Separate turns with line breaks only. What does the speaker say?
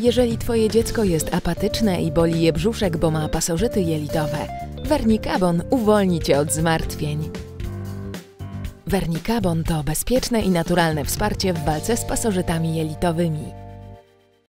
Jeżeli twoje dziecko jest apatyczne i boli je brzuszek, bo ma pasożyty jelitowe, Wernikabon uwolni cię od zmartwień. Wernikabon to bezpieczne i naturalne wsparcie w walce z pasożytami jelitowymi.